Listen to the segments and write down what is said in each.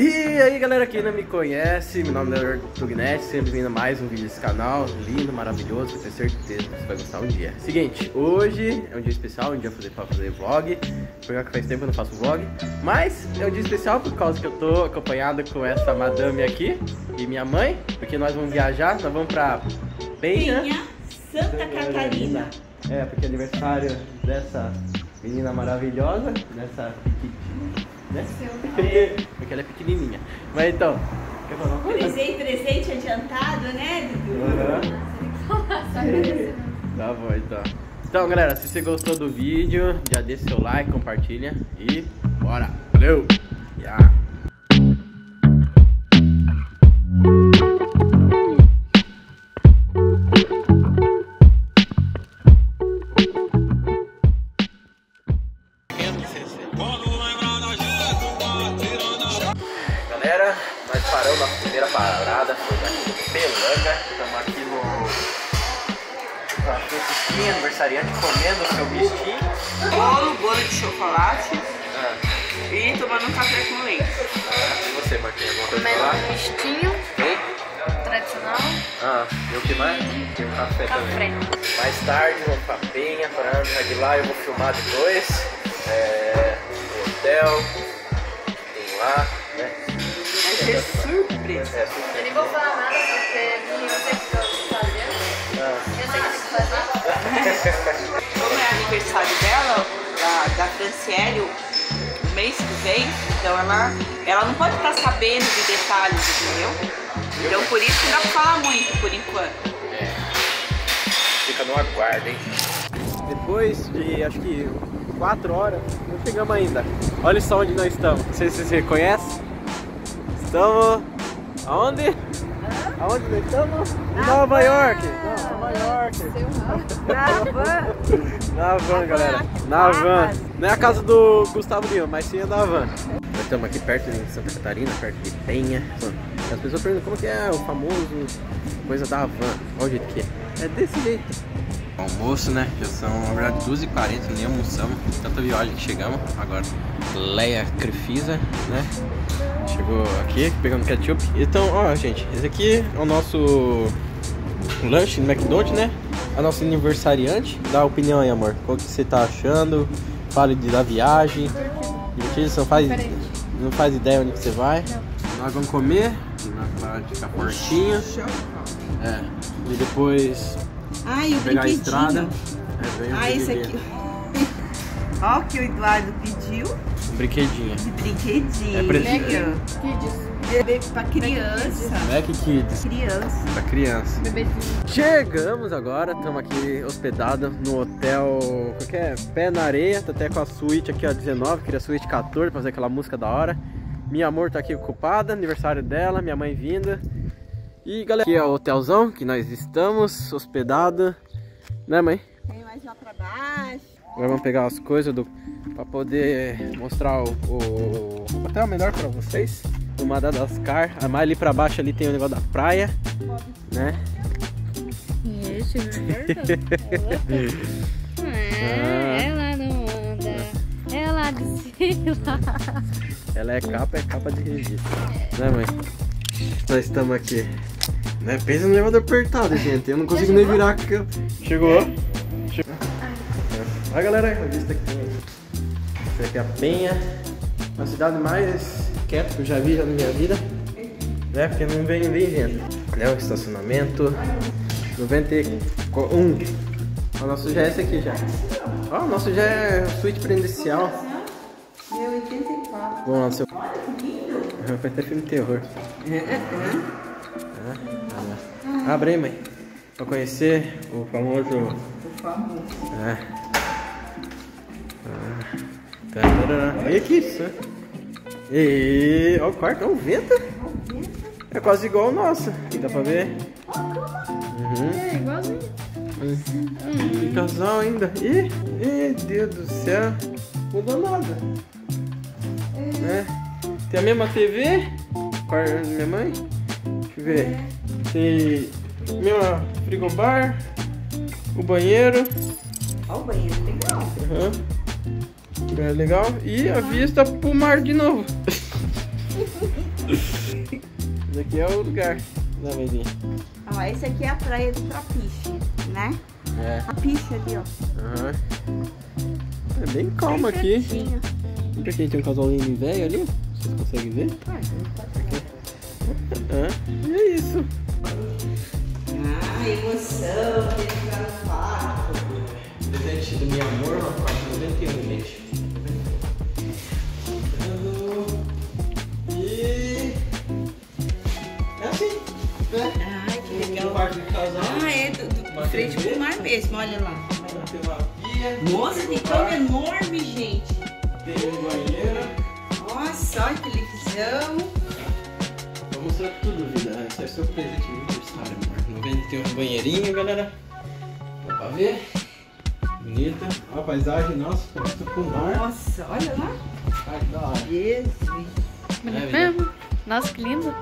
E aí galera que não me conhece, meu nome é Tugnet, sempre vindo a mais um vídeo desse canal, lindo, maravilhoso, que tenho certeza que você vai gostar um dia. Seguinte, hoje é um dia especial, um dia fazer, pra fazer vlog, porque faz tempo que eu não faço vlog, mas é um dia especial por causa que eu tô acompanhado com essa madame aqui e minha mãe, porque nós vamos viajar, nós vamos pra Penha, Penha, Santa Catarina. É, porque é aniversário dessa menina maravilhosa, dessa pequitinha, né? porque ela é pequenininha. Mas então, quer falar uma coisa? Presente, presente adiantado, né, Dudu? Aham. Tá bom, então. Então, galera, se você gostou do vídeo, já deixa seu like, compartilha e bora. Valeu! Yeah. Nós paramos a primeira parada, foi aqui no Pelanga. Estamos aqui no. na festinha aniversariante comendo o seu bistinho. Bolo, bolo de chocolate Ah, e tomando um café com leite. ah, e você, Marquinhos, alguma coisa pra Comendo um Hein? tradicional, Ah, e o que mais? Tem um café também. café. Mais tarde, vamos pra Penha, para de lá eu vou filmar depois. É, o hotel, tem lá, ser surpresa. É, Eu nem vou falar nada porque eu sei que eu fazendo. Ah, Eu sei o que eu tenho que fazer. Como é aniversário dela, da, da Franciele, o mês que vem, então ela, ela não pode estar sabendo de detalhes, entendeu? Então por isso que não dá pra falar muito por enquanto. fica no aguardo, hein? Depois de acho que 4 horas, não chegamos ainda. Olha só onde nós estamos. Não sei se vocês reconhecem. Estamos. Aonde? Aonde nós estamos? Em Nova York! Não, Nova York! Na van. Na van, galera. Na van. Não é a casa do Gustavo Lima, mas sim a da van. Nós estamos aqui perto de Santa Catarina, perto de Penha. As pessoas perguntam como que é o famoso coisa da van. Olha o jeito que é. É desse jeito. Almoço, né? Já são, na verdade, 12h40, nem almoçamos. Tanta viagem que chegamos. Agora, Leia Crefisa, né? Chegou aqui, pegando ketchup. Então, ó, gente, esse aqui é o nosso lanche no McDonald's, né? A nossa aniversariante. Dá a opinião aí, amor. Qual que você tá achando? Fale de, da viagem. Divertido, você não faz, não faz ideia onde que você vai. Nós vamos comer, vai ficar fortinho. É. E depois Ai, o pegar a brinquedinho. estrada. É, Ah, esse brinquedinho. aqui. Ó, o que o Eduardo pediu brinquedinho. de brinquedinho. É. Kids, Bebê pra criança. Mac Kids. Criança. Pra criança. bebezinho. Chegamos agora, estamos aqui hospedados no hotel. Qual que é? Pé na areia, tô até com a suíte aqui, ó, 19, queria a suíte 14 pra fazer aquela música da hora. Minha amor tá aqui ocupada, aniversário dela, minha mãe vinda. E galera, aqui é o hotelzão que nós estamos hospedados. Né, mãe? Tem mais lá pra baixo. Agora vamos pegar as coisas do para poder mostrar o, o hotel melhor para vocês. O Madagascar, a mais ali para baixo ali tem o negócio da praia, né? Ixi, Ah. ela não anda, ela desfila. Ela é capa, é capa de revista. Né, mãe? Nós estamos aqui. Né? Pensa no elevador apertado, gente. Eu não consigo nem virar aqui. ó. Chegou. Chegou. Olha, galera, a vista aqui. Essa aqui é a Penha. Uma cidade mais quieta que eu já vi já na minha vida. Né? Porque não vem, vem gente. Né? O estacionamento. 91. O nosso já é esse aqui já. Ó, o nosso já é suíte presidencial. Meu 84. Vamos lá no seu. Vai ter filme de terror. Ah, Abre aí, mãe. Pra conhecer o famoso. Por favor. É. Ah. Tarará. Olha que isso. né? E olha o quarto, olha o vento. É quase igual o nosso. Dá pra ver? Uhum. É igualzinho. Que casal ainda. Ih, ih, Deus do céu. Mudou nada. Né? Tem a mesma TV. Quarto da minha mãe. Deixa eu ver. Tem mesma frigobar. O banheiro. Ó o banheiro legal. Aham. É legal. E a vista pro mar de novo. Esse aqui é o lugar da mesinha. Ó, esse aqui é a praia do Trapiche, né? É. A piche ali, ó. Aham. É bem calmo Bem aqui. Olha aqui, tem um casalzinho de velho ali. Vocês conseguem ver? Pode ver. E é isso. Ah, emoção, de entrar no quarto. Presente do meu amor, uma parte 91, gente. E. É assim. né? Ai, que legal. quarto de casal. Ah, é do, do, Uma frente pro mar mesmo, olha lá. Tem uma pia. Nossa, que cama enorme, gente. Tem um banheiro. Nossa, olha a televisão. Mostrar tudo, vida. Esse é seu presente de aniversário, amor. 91 banheirinho, galera. Dá pra ver? Bonita. Ó a paisagem, nossa, parece com o mar. Nossa, olha lá. Ai, que da hora. Jesus. É. Mesmo? Nossa, que lindo.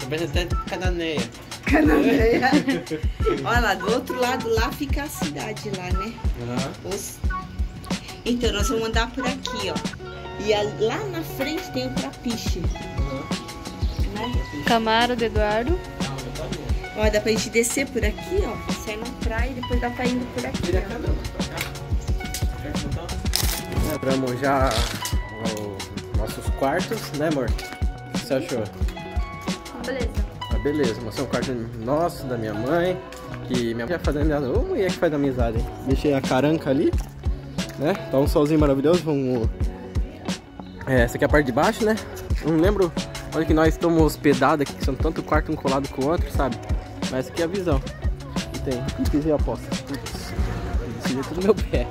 Tô vendo até cananeia. Cananeia. olha lá, do outro lado lá fica a cidade lá, né? Aham. Os- Então, nós vamos andar por aqui, ó. E a- lá na frente tem o Trapiche? Camaro do Eduardo. Ó, dá pra gente descer por aqui, ó. Sair na praia e depois dá pra indo por aqui, Vira cá. Entramos já os nossos quartos, né, amor? O que você achou? Beleza. Ah, beleza, mostrei um quarto nosso, da minha mãe. Que minha mãe já fazendo amizade. Ô, mulher que faz amizade, hein? Deixei a caranca ali, né? Tá um solzinho maravilhoso. Vamos. É, essa aqui é a parte de baixo, né? Não lembro. Olha que nós estamos hospedados aqui, que são tanto quarto um colado com o outro, sabe? Mas essa aqui é a visão. E tem. Ih, pisei a aposta. Putz. Desci tudo no meu pé.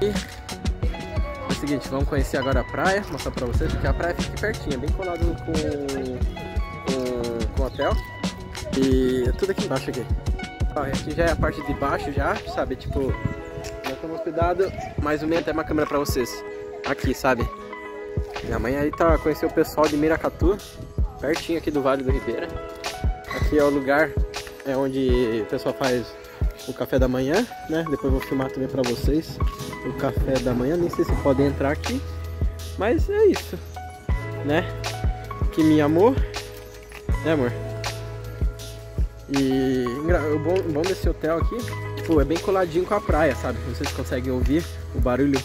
É. E é o seguinte, vamos conhecer agora a praia, mostrar pra vocês, porque a praia fica aqui pertinho, bem colado com, com, com o hotel. E é tudo aqui embaixo aqui. Ó, aqui já é a parte de baixo já, sabe? Tipo, nós estamos hospedados, mais ou menos até uma câmera pra vocês. Aqui, sabe? Minha mãe aí tá conheceu o pessoal de Miracatu, pertinho aqui do Vale do Ribeira. Aqui é o lugar é onde o pessoal faz o café da manhã, né? Depois vou filmar também pra vocês o café da manhã. Nem sei se podem entrar aqui, mas é isso, né? Que me amou, né, amor? E o bom, bom desse hotel aqui, tipo, é bem coladinho com a praia, sabe? Vocês conseguem ouvir o barulho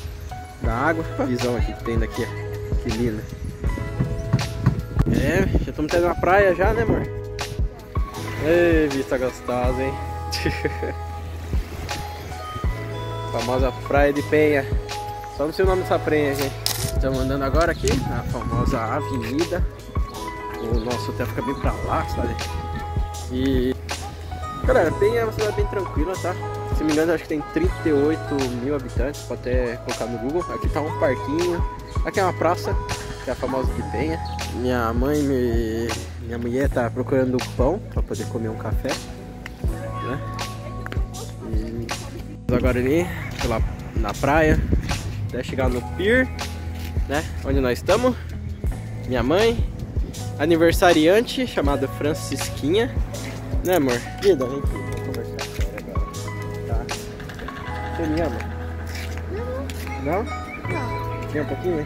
da água. A visão aqui que tem daqui. Que linda. É, já estamos até na praia já, né, amor? Ei, vista gostosa, hein? famosa Praia de Penha. Só não sei o nome dessa praia, gente. Estamos andando agora aqui na famosa avenida. O nosso hotel fica bem pra lá, sabe? E. Galera, Penha é uma cidade bem tranquila, tá? Se me engano, acho que tem 38 mil habitantes. Pode até colocar no Google. Aqui tá um parquinho. Aqui é uma praça, que é a famosa de Penha. Minha mãe, me... minha mulher tá procurando pão pra poder comer um café, né? E agora ali pela, na praia, até chegar no pier, né? Onde nós estamos. Minha mãe, aniversariante chamada Francisquinha, né, amor? Vida, vem aqui, vamos conversar ela agora. Tá? Você me ama? Não. Não? Quer um pouquinho?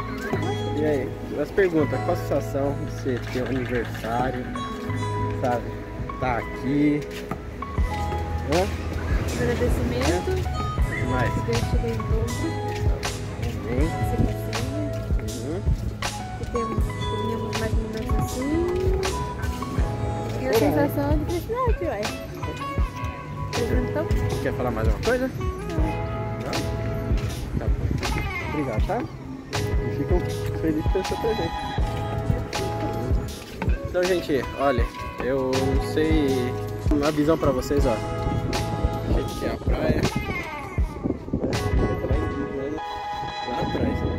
E aí, as perguntas, qual a sensação de você ter um aniversário, sabe? Tá aqui. Hã? Agradecimento. O que mais? Divertido em dobro. Passeio. Uhum. E temos, temos mais momentos assim. E a sensação de felicidade, ué. Apresentou? Quer falar mais alguma coisa? Não? Tá bom. Obrigado, tá? E fico feliz pelo seu presente. Então, gente, olha, eu não sei. Uma visão pra vocês, ó. Gente, que é a praia. Lá atrás, né?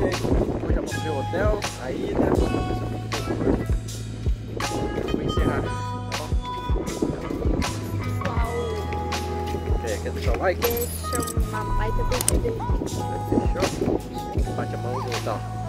E aí, eu mostrei o hotel, a ida. Bom? Quer, deixar o like? Deixa uma baita curtida aí. Fechou? Bate a mão e então.